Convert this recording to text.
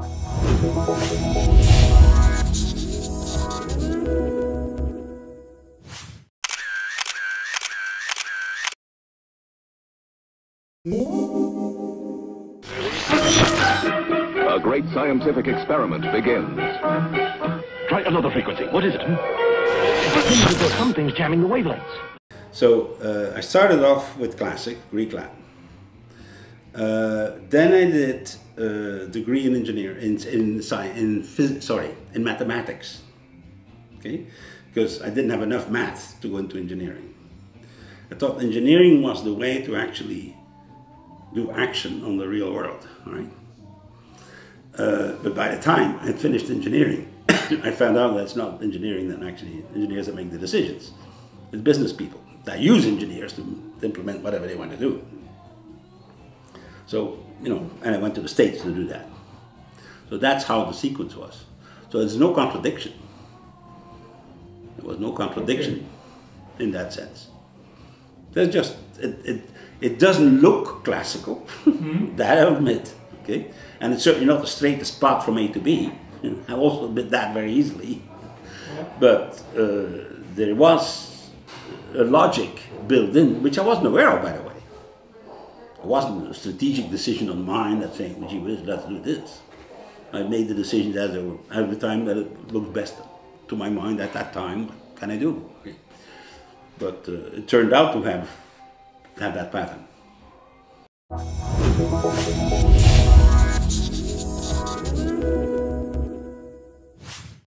A great scientific experiment begins. Try another frequency. What is it? Hmm? Something's jamming the wavelengths. So uh, I started off with classic, Greek Latin. Uh, then I did degree in engineer in in science in phys- sorry in mathematics. Okay, because I didn't have enough math to go into engineering. I thought engineering was the way to actually do action on the real world. Right. Uh, but by the time I finished engineering, I found out that it's not engineering that actually engineers that make the decisions. It's business people that use engineers to implement whatever they want to do. So, you know, and I went to the States to do that. So that's how the sequence was. So there's no contradiction. There was no contradiction in that sense. There's just, it, it, it doesn't look classical, that I admit, okay? And it's certainly not the straightest path from A to B. I also admit that very easily. But uh, there was a logic built in, which I wasn't aware of, by the way. It wasn't a strategic decision on mine that saying, gee whiz, let's do this. I made the decisions as the time that it looked best to my mind at that time. What can I do? But uh, it turned out to have, have that pattern.